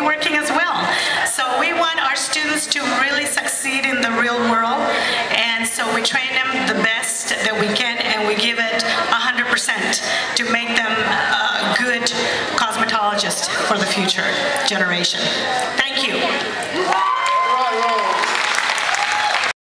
working as well. So we want our students to really succeed in the real world, and so we train them the best that we can, and we give it 100% to make them a good cosmetologists for the future generation.